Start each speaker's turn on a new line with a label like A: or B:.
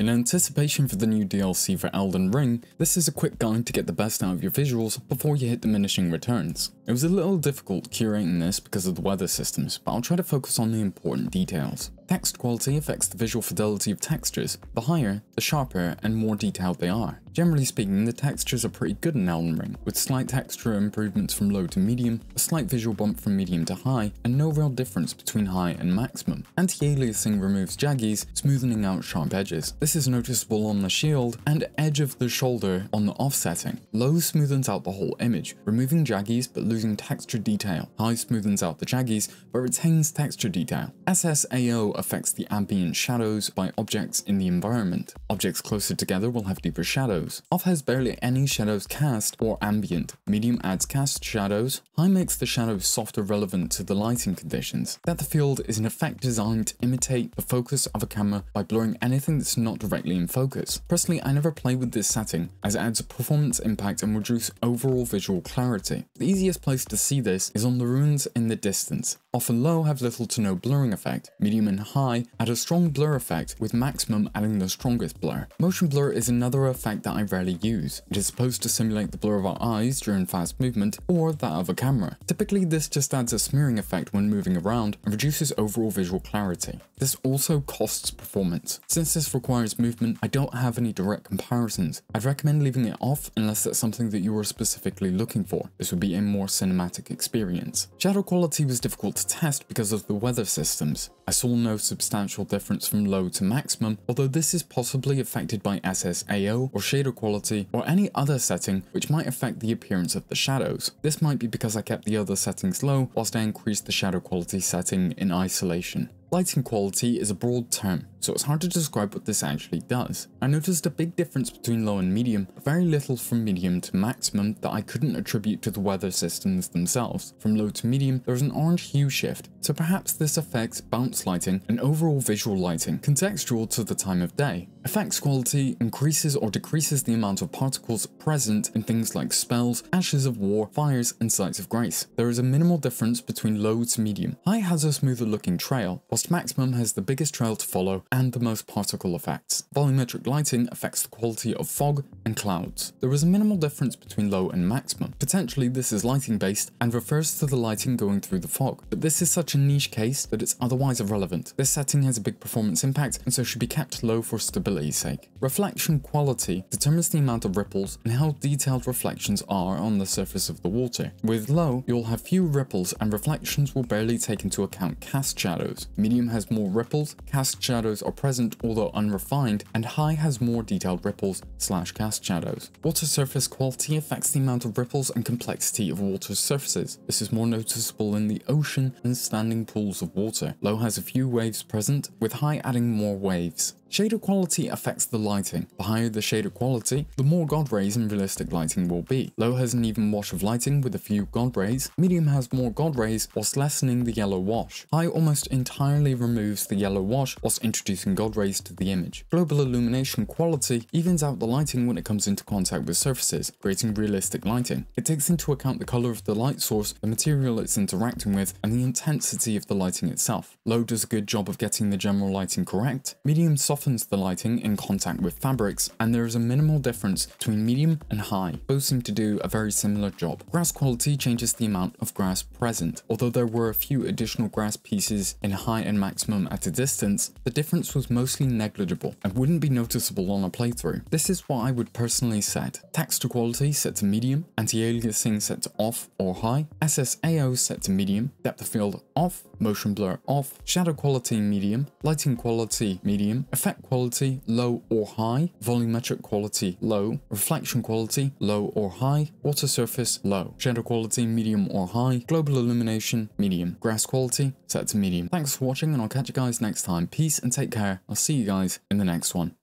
A: In anticipation for the new DLC for Elden Ring, this is a quick guide to get the best out of your visuals before you hit diminishing returns. It was a little difficult curating this because of the weather systems, but I'll try to focus on the important details. Texture quality affects the visual fidelity of textures. The higher, the sharper and more detailed they are. Generally speaking, the textures are pretty good in Elden Ring, with slight texture improvements from low to medium, a slight visual bump from medium to high, and no real difference between high and maximum. Anti-aliasing removes jaggies, smoothing out sharp edges. This is noticeable on the shield and edge of the shoulder on the offsetting. Low smoothens out the whole image, removing jaggies but losing texture detail. High smoothens out the jaggies but retains texture detail. SSAO affects the ambient shadows by objects in the environment. Objects closer together will have deeper shadows. Off has barely any shadows cast or ambient. Medium adds cast shadows. High makes the shadows softer relevant to the lighting conditions. Depth of field is an effect designed to imitate the focus of a camera by blurring anything that's not directly in focus. Personally, I never play with this setting as it adds a performance impact and reduce overall visual clarity. The easiest place to see this is on the ruins in the distance. Often low have little to no blurring effect, medium and high add a strong blur effect with maximum adding the strongest blur. Motion blur is another effect that I rarely use. It is supposed to simulate the blur of our eyes during fast movement or that of a camera. Typically this just adds a smearing effect when moving around and reduces overall visual clarity. This also costs performance. Since this requires movement, I don't have any direct comparisons. I'd recommend leaving it off unless that's something that you are specifically looking for. This would be a more cinematic experience. Shadow quality was difficult to test because of the weather systems. I saw no substantial difference from low to maximum, although this is possibly affected by SSAO or shader quality or any other setting which might affect the appearance of the shadows. This might be because I kept the other settings low whilst I increased the shadow quality setting in isolation. Lighting quality is a broad term, so it's hard to describe what this actually does. I noticed a big difference between low and medium, but very little from medium to maximum that I couldn't attribute to the weather systems themselves. From low to medium, there is an orange hue shift, so perhaps this affects bounce lighting and overall visual lighting, contextual to the time of day. Effects quality increases or decreases the amount of particles present in things like spells, ashes of war, fires, and sites of grace. There is a minimal difference between low to medium. High has a smoother looking trail, maximum has the biggest trail to follow and the most particle effects. Volumetric lighting affects the quality of fog and clouds. There is a minimal difference between low and maximum. Potentially this is lighting based and refers to the lighting going through the fog, but this is such a niche case that it's otherwise irrelevant. This setting has a big performance impact and so should be kept low for stability's sake. Reflection quality determines the amount of ripples and how detailed reflections are on the surface of the water. With low, you'll have few ripples and reflections will barely take into account cast shadows. Medium has more ripples, cast shadows are present although unrefined, and high has more detailed ripples slash cast shadows. Water surface quality affects the amount of ripples and complexity of water surfaces. This is more noticeable in the ocean than standing pools of water. Low has a few waves present, with high adding more waves. Shader quality affects the lighting. The higher the shader quality, the more god rays and realistic lighting will be. Low has an even wash of lighting with a few god rays. Medium has more god rays whilst lessening the yellow wash. High almost entirely removes the yellow wash whilst introducing god rays to the image. Global illumination quality evens out the lighting when it comes into contact with surfaces, creating realistic lighting. It takes into account the color of the light source, the material it's interacting with, and the intensity of the lighting itself. Low does a good job of getting the general lighting correct. Medium softens the lighting in contact with fabrics, and there is a minimal difference between medium and high. Both seem to do a very similar job. Grass quality changes the amount of grass present. Although there were a few additional grass pieces in high and maximum at a distance, the difference was mostly negligible and wouldn't be noticeable on a playthrough. This is what I would personally set. Texture quality set to medium, anti-aliasing set to off or high, SSAO set to medium, depth of field off, motion blur off, shadow quality medium, lighting quality medium, effect quality low or high, volumetric quality low, reflection quality low or high, water surface low, shader quality medium or high, global illumination medium, grass quality set to medium. Thanks for watching and I'll catch you guys next time. Peace and take care. I'll see you guys in the next one.